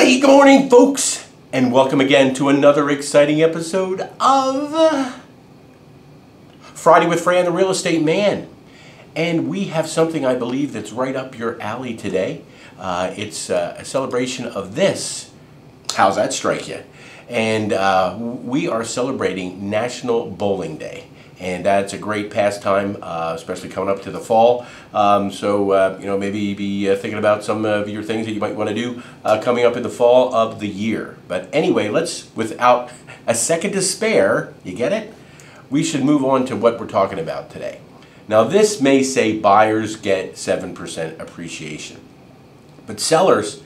Hey, good morning, folks, and welcome again to another exciting episode of Friday with Fran, the Real Estate Man. And we have something I believe that's right up your alley today. Uh, it's uh, a celebration of this. How's that strike you? And uh, we are celebrating National Bowling Day and that's a great pastime, uh, especially coming up to the fall. Um, so uh, you know maybe be uh, thinking about some of your things that you might want to do uh, coming up in the fall of the year. But anyway, let's without a second to spare, you get it? We should move on to what we're talking about today. Now this may say buyers get 7% appreciation, but sellers,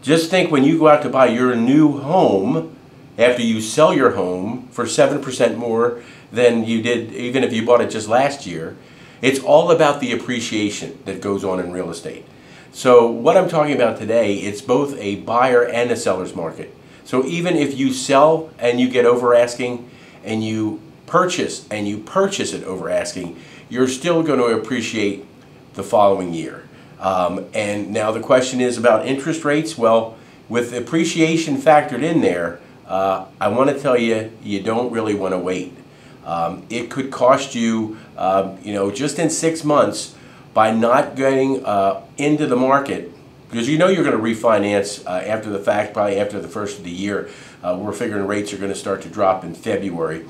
just think when you go out to buy your new home, after you sell your home for 7% more than you did even if you bought it just last year. It's all about the appreciation that goes on in real estate. So what I'm talking about today, it's both a buyer and a seller's market. So even if you sell and you get over asking and you purchase and you purchase it over asking, you're still going to appreciate the following year. Um, and now the question is about interest rates. Well, with appreciation factored in there, uh, I want to tell you, you don't really want to wait. Um, it could cost you, uh, you know, just in six months by not getting uh, into the market, because you know you're going to refinance uh, after the fact, probably after the first of the year. Uh, we're figuring rates are going to start to drop in February.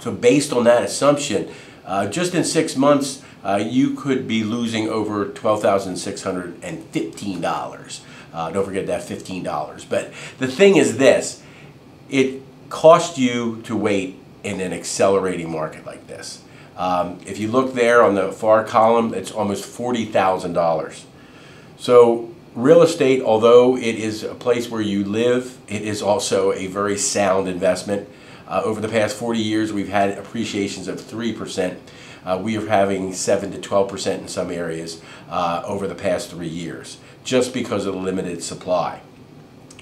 So based on that assumption, uh, just in six months, you could be losing over $12,615. don't forget that $15. But the thing is this, it costs you to wait in an accelerating market like this. Um, if you look there on the far column, it's almost $40,000. So real estate, although it is a place where you live, it is also a very sound investment. Uh, over the past 40 years, we've had appreciations of 3%. Uh, we are having 7 to 12% in some areas uh, over the past three years, just because of the limited supply.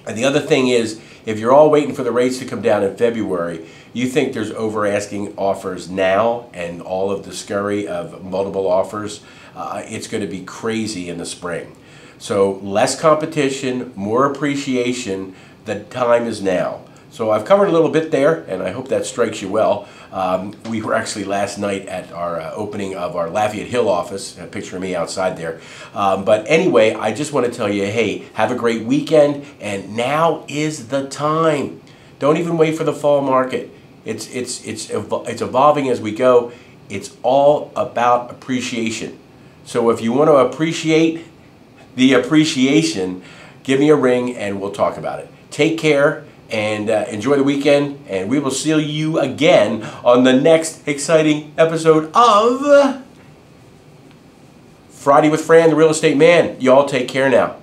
And the other thing is, if you're all waiting for the rates to come down in February, you think there's over asking offers now and all of the scurry of multiple offers, uh, it's going to be crazy in the spring. So less competition, more appreciation, the time is now. So I've covered a little bit there, and I hope that strikes you well. Um, we were actually last night at our uh, opening of our Lafayette Hill office, a picture of me outside there. Um, but anyway, I just want to tell you, hey, have a great weekend, and now is the time. Don't even wait for the fall market. It's, it's, it's, it's evolving as we go. It's all about appreciation. So if you want to appreciate the appreciation, give me a ring and we'll talk about it. Take care and uh, enjoy the weekend. And we will see you again on the next exciting episode of Friday with Fran, the Real Estate Man. Y'all take care now.